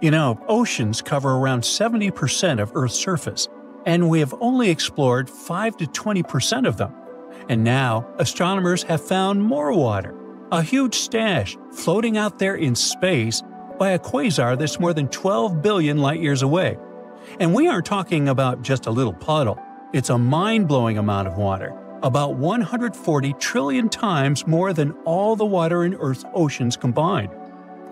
You know, oceans cover around 70% of Earth's surface, and we have only explored 5 to 20% of them. And now, astronomers have found more water, a huge stash floating out there in space by a quasar that's more than 12 billion light years away. And we aren't talking about just a little puddle, it's a mind blowing amount of water, about 140 trillion times more than all the water in Earth's oceans combined.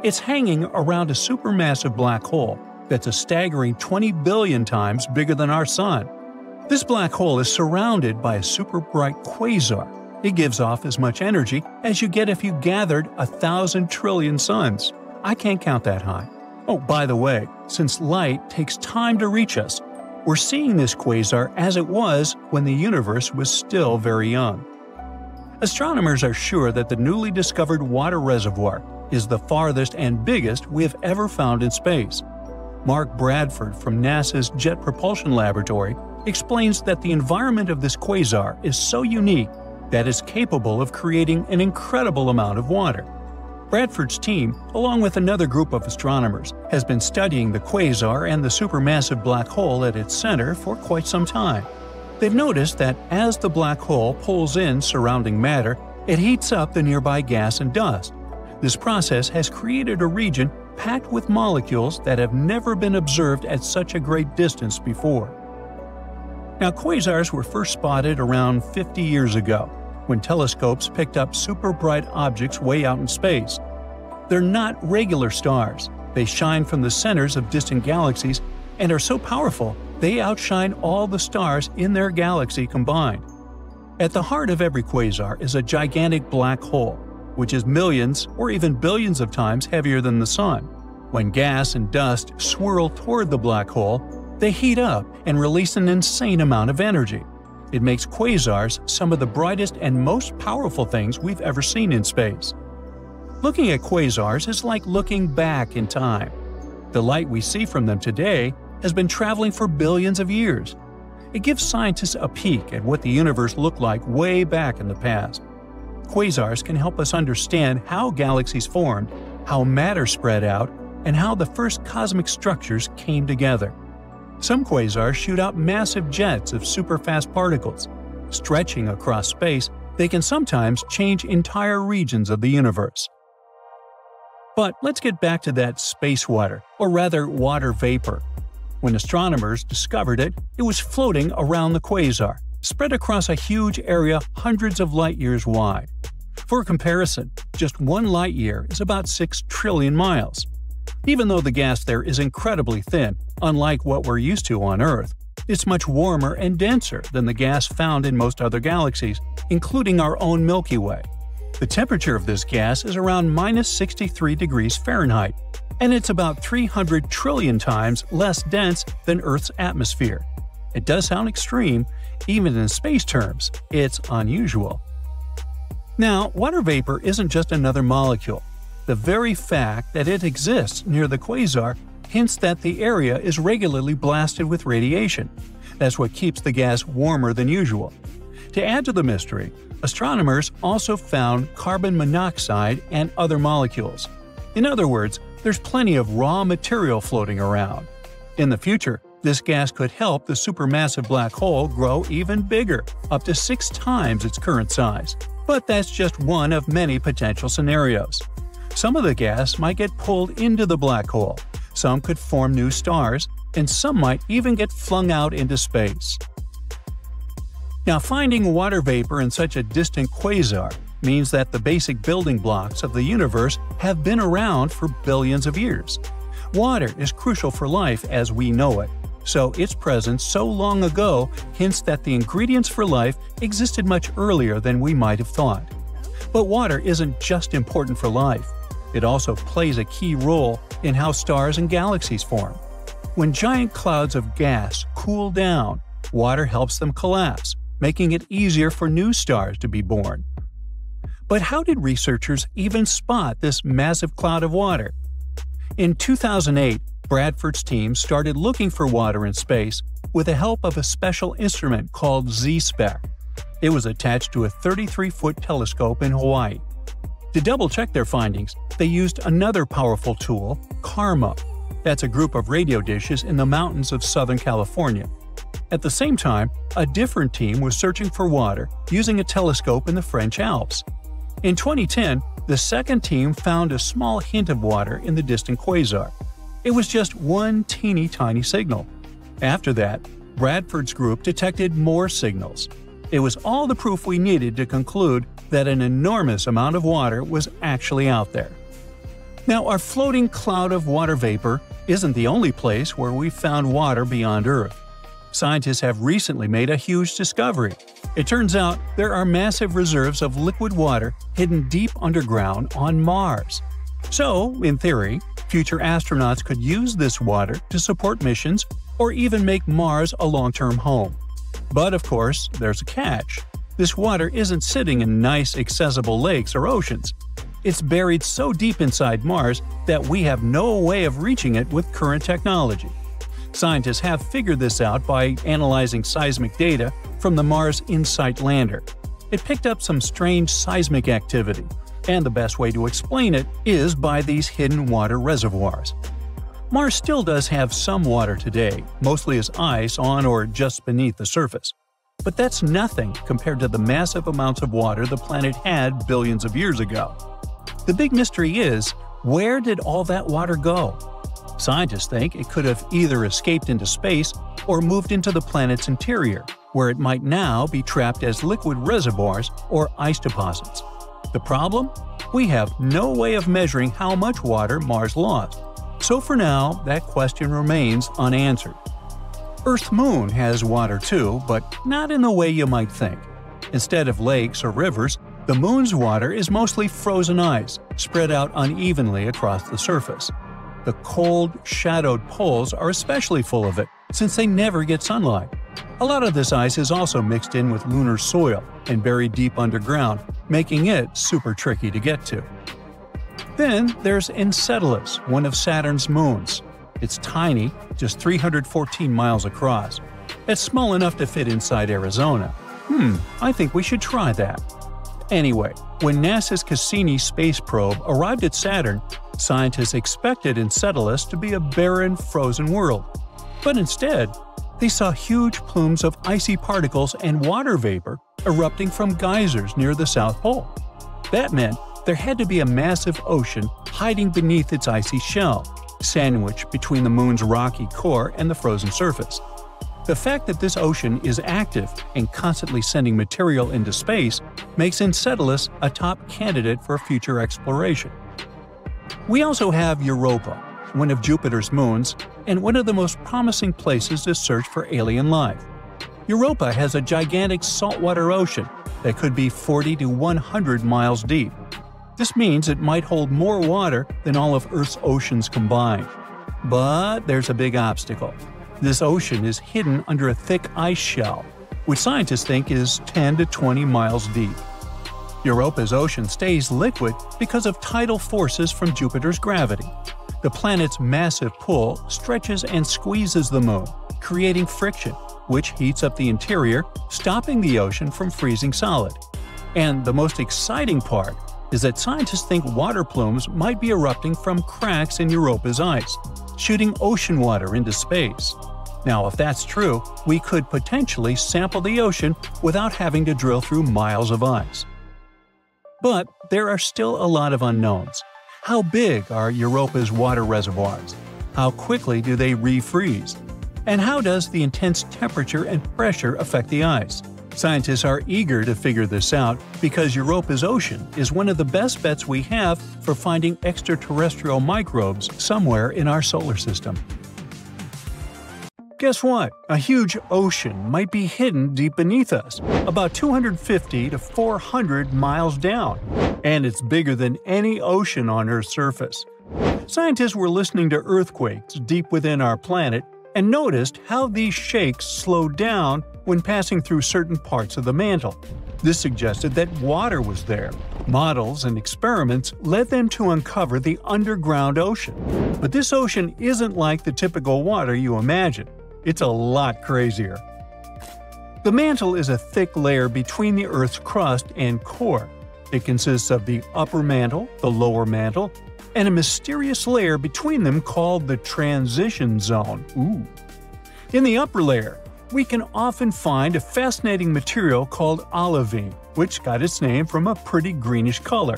It's hanging around a supermassive black hole that's a staggering 20 billion times bigger than our Sun. This black hole is surrounded by a super bright quasar. It gives off as much energy as you get if you gathered a thousand trillion suns. I can't count that high. Oh, by the way, since light takes time to reach us, we're seeing this quasar as it was when the universe was still very young. Astronomers are sure that the newly discovered water reservoir is the farthest and biggest we have ever found in space. Mark Bradford from NASA's Jet Propulsion Laboratory explains that the environment of this quasar is so unique that it's capable of creating an incredible amount of water. Bradford's team, along with another group of astronomers, has been studying the quasar and the supermassive black hole at its center for quite some time. They've noticed that as the black hole pulls in surrounding matter, it heats up the nearby gas and dust. This process has created a region packed with molecules that have never been observed at such a great distance before. Now, quasars were first spotted around 50 years ago when telescopes picked up super bright objects way out in space. They're not regular stars, they shine from the centers of distant galaxies and are so powerful they outshine all the stars in their galaxy combined. At the heart of every quasar is a gigantic black hole, which is millions or even billions of times heavier than the Sun. When gas and dust swirl toward the black hole, they heat up and release an insane amount of energy. It makes quasars some of the brightest and most powerful things we've ever seen in space. Looking at quasars is like looking back in time. The light we see from them today has been traveling for billions of years. It gives scientists a peek at what the universe looked like way back in the past. Quasars can help us understand how galaxies formed, how matter spread out, and how the first cosmic structures came together. Some quasars shoot out massive jets of superfast particles. Stretching across space, they can sometimes change entire regions of the universe. But let's get back to that space water, or rather water vapor. When astronomers discovered it, it was floating around the quasar, spread across a huge area hundreds of light years wide. For comparison, just one light year is about 6 trillion miles. Even though the gas there is incredibly thin, unlike what we're used to on Earth, it's much warmer and denser than the gas found in most other galaxies, including our own Milky Way. The temperature of this gas is around minus 63 degrees Fahrenheit, and it's about 300 trillion times less dense than Earth's atmosphere. It does sound extreme, even in space terms, it's unusual. Now, water vapor isn't just another molecule. The very fact that it exists near the quasar hints that the area is regularly blasted with radiation. That's what keeps the gas warmer than usual. To add to the mystery, astronomers also found carbon monoxide and other molecules. In other words, there's plenty of raw material floating around. In the future, this gas could help the supermassive black hole grow even bigger, up to six times its current size. But that's just one of many potential scenarios. Some of the gas might get pulled into the black hole, some could form new stars, and some might even get flung out into space. Now, finding water vapor in such a distant quasar means that the basic building blocks of the universe have been around for billions of years. Water is crucial for life as we know it, so its presence so long ago hints that the ingredients for life existed much earlier than we might have thought. But water isn't just important for life. It also plays a key role in how stars and galaxies form. When giant clouds of gas cool down, water helps them collapse, making it easier for new stars to be born. But how did researchers even spot this massive cloud of water? In 2008, Bradford's team started looking for water in space with the help of a special instrument called Z-SPEC. It was attached to a 33-foot telescope in Hawaii. To double check their findings, they used another powerful tool, CARMA. That's a group of radio dishes in the mountains of Southern California. At the same time, a different team was searching for water using a telescope in the French Alps. In 2010, the second team found a small hint of water in the distant quasar. It was just one teeny tiny signal. After that, Bradford's group detected more signals. It was all the proof we needed to conclude that an enormous amount of water was actually out there. Now, our floating cloud of water vapor isn't the only place where we've found water beyond Earth. Scientists have recently made a huge discovery. It turns out there are massive reserves of liquid water hidden deep underground on Mars. So, in theory, future astronauts could use this water to support missions or even make Mars a long term home. But of course, there's a catch. This water isn't sitting in nice, accessible lakes or oceans. It's buried so deep inside Mars that we have no way of reaching it with current technology. Scientists have figured this out by analyzing seismic data from the Mars InSight lander. It picked up some strange seismic activity, and the best way to explain it is by these hidden water reservoirs. Mars still does have some water today, mostly as ice on or just beneath the surface. But that's nothing compared to the massive amounts of water the planet had billions of years ago. The big mystery is where did all that water go? Scientists think it could have either escaped into space or moved into the planet's interior, where it might now be trapped as liquid reservoirs or ice deposits. The problem? We have no way of measuring how much water Mars lost. So for now, that question remains unanswered. Earth's moon has water too, but not in the way you might think. Instead of lakes or rivers, the moon's water is mostly frozen ice, spread out unevenly across the surface. The cold, shadowed poles are especially full of it, since they never get sunlight. A lot of this ice is also mixed in with lunar soil and buried deep underground, making it super tricky to get to. Then there's Enceladus, one of Saturn's moons. It's tiny, just 314 miles across. It's small enough to fit inside Arizona. Hmm, I think we should try that. Anyway, when NASA's Cassini space probe arrived at Saturn, scientists expected Enceladus to be a barren, frozen world. But instead, they saw huge plumes of icy particles and water vapor erupting from geysers near the South Pole. That meant there had to be a massive ocean hiding beneath its icy shell, sandwiched between the moon's rocky core and the frozen surface. The fact that this ocean is active and constantly sending material into space makes Enceladus a top candidate for future exploration. We also have Europa, one of Jupiter's moons, and one of the most promising places to search for alien life. Europa has a gigantic saltwater ocean that could be 40 to 100 miles deep. This means it might hold more water than all of Earth's oceans combined. But there's a big obstacle. This ocean is hidden under a thick ice shell, which scientists think is 10 to 20 miles deep. Europa's ocean stays liquid because of tidal forces from Jupiter's gravity. The planet's massive pull stretches and squeezes the moon, creating friction, which heats up the interior, stopping the ocean from freezing solid. And the most exciting part is that scientists think water plumes might be erupting from cracks in Europa's ice, shooting ocean water into space. Now, if that's true, we could potentially sample the ocean without having to drill through miles of ice. But there are still a lot of unknowns. How big are Europa's water reservoirs? How quickly do they refreeze? And how does the intense temperature and pressure affect the ice? Scientists are eager to figure this out because Europa's ocean is one of the best bets we have for finding extraterrestrial microbes somewhere in our solar system. Guess what? A huge ocean might be hidden deep beneath us, about 250 to 400 miles down, and it's bigger than any ocean on Earth's surface. Scientists were listening to earthquakes deep within our planet and noticed how these shakes slowed down when passing through certain parts of the mantle. This suggested that water was there. Models and experiments led them to uncover the underground ocean. But this ocean isn't like the typical water you imagine. It's a lot crazier. The mantle is a thick layer between the Earth's crust and core. It consists of the upper mantle, the lower mantle, and a mysterious layer between them called the transition zone. Ooh. In the upper layer, we can often find a fascinating material called olivine, which got its name from a pretty greenish color.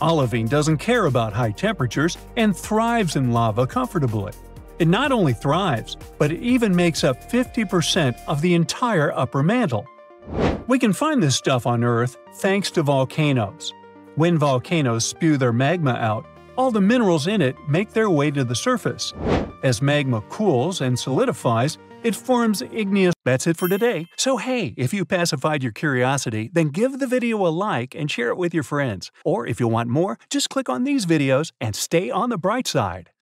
Olivine doesn't care about high temperatures and thrives in lava comfortably. It not only thrives, but it even makes up 50% of the entire upper mantle. We can find this stuff on Earth thanks to volcanoes. When volcanoes spew their magma out, all the minerals in it make their way to the surface. As magma cools and solidifies, it forms igneous. That's it for today. So hey, if you pacified your curiosity, then give the video a like and share it with your friends. Or if you want more, just click on these videos and stay on the bright side.